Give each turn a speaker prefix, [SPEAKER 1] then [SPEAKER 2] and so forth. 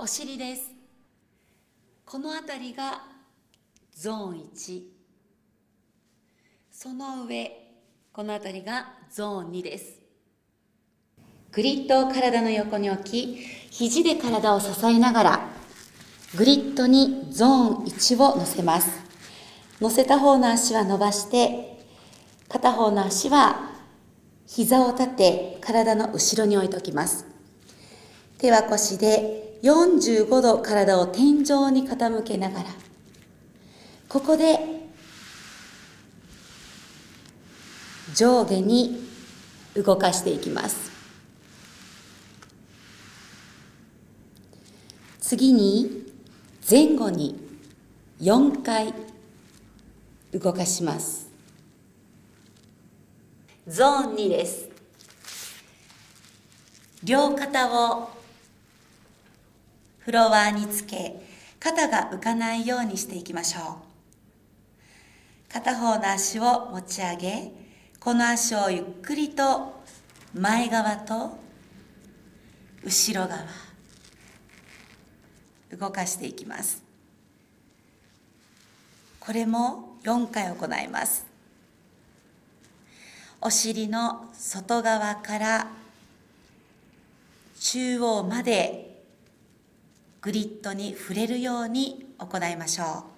[SPEAKER 1] お尻です。この辺りがゾーン1その上この辺りがゾーン2です。グリッドを体の横に置き肘で体を支えながらグリッドにゾーン1を乗せます。乗せた方の足は伸ばして片方の足は膝を立て体の後ろに置いておきます。手は腰で45度体を天井に傾けながら。ここで上下に動かしていきます。次に前後に4回動かします。ゾーン2です。両肩をフロアにつけ肩が浮かないようにしていきましょう。片方の足を持ち上げこの足をゆっくりと前側と後ろ側動かしていきます。これも4回行います。お尻の外側から中央までグリッドに触れるように行いましょう。